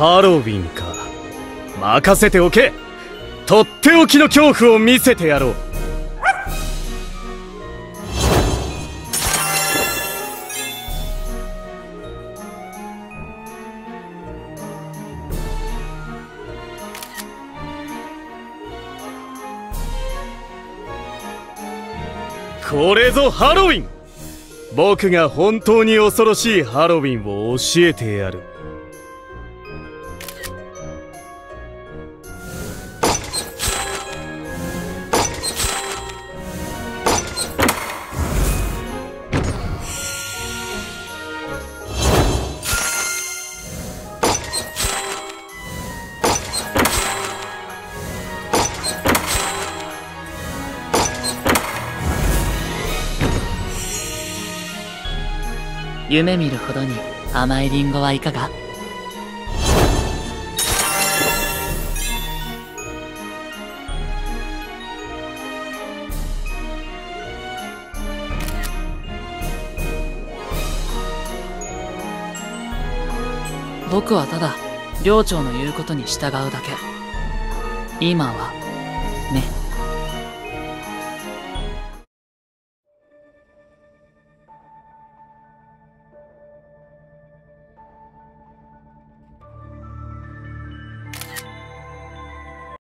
ハロウィンか。任せておけ。とっておきの恐怖を見せてやろう。これぞハロウィン。僕が本当に恐ろしいハロウィンを教えてやる。夢見るほどに甘いリンゴはいかが？僕はただ寮長の言うことに従うだけ。今はね。